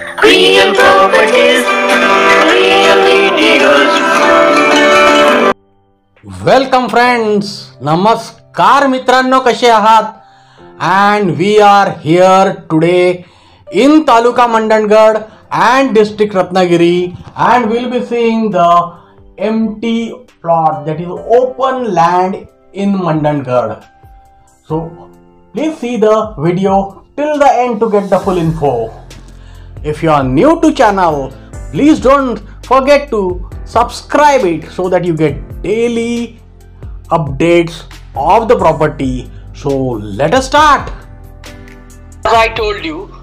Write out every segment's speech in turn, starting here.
Real properties, really deals. Welcome friends नमस्कार मित्रांनो कसे आहात and we are here today in taluka Mandangad and district Ratnagiri and will be seeing the M T plot that is open land in Mandangad So please see the video till the end to get the full info. if you are new to channel, please don't forget to subscribe it so that you get daily updates of the property. So let us start. As I told you,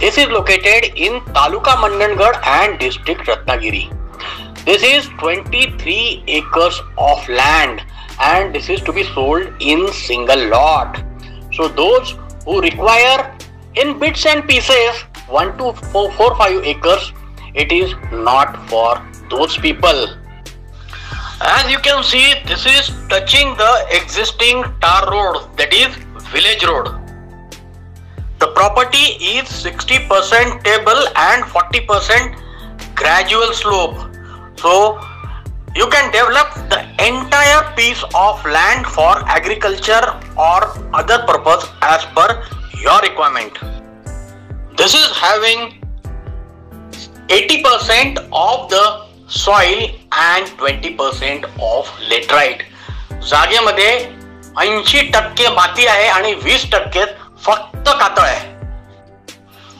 this is located in Taluka Mandangad and district Ratnagiri. This is 23 acres of land and this is to be sold in single lot. So those who require in bits and pieces 1 to 4, 4 5 acres, it is not for those people. As you can see, this is touching the existing tar road that is village road. The property is 60% table and 40% gradual slope. So you can develop the entire piece of land for agriculture or other purpose as per your requirement. This is having 80% of the soil and twenty percent of laterite जागेमध्ये ऐंशी टक्के माती आहे आणि वीस टक्के फक्त कातळ आहे.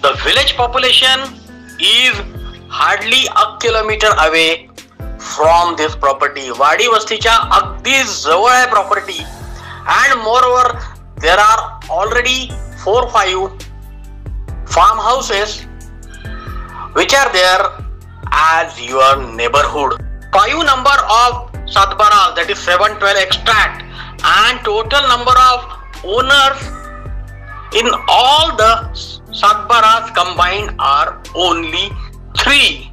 The village population is hardly a kilometre away from this property वाडी वस्तीच्या अगदी जवळ आहे property and moreover there are already four five farmhouses which are there as your neighborhood. Five number of Sadbaral that is 712 extract and total number of owners in all the Satbaras combined are only three.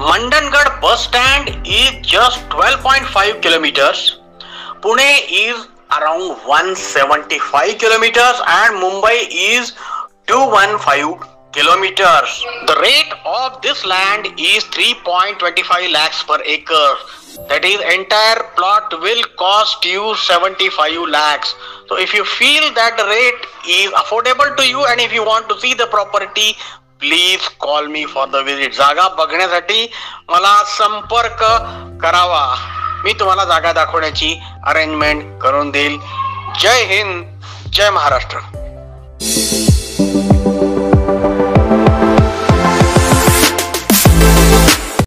Mandangad bus stand is just 12.5 kilometers. Pune is around 175 kilometers and Mumbai is 215 kilometers. The rate of this land is 3.25 lakhs per acre. That is entire plot will cost you 75 lakhs. So if you feel that the rate is affordable to you and if you want to see the property please call me for the visit जागा बघण्यासाठी मला संपर्क करावा मी तुम्हाला जागा दाखवण्याची arrangement करून देईल जय हिंद जय महाराष्ट्र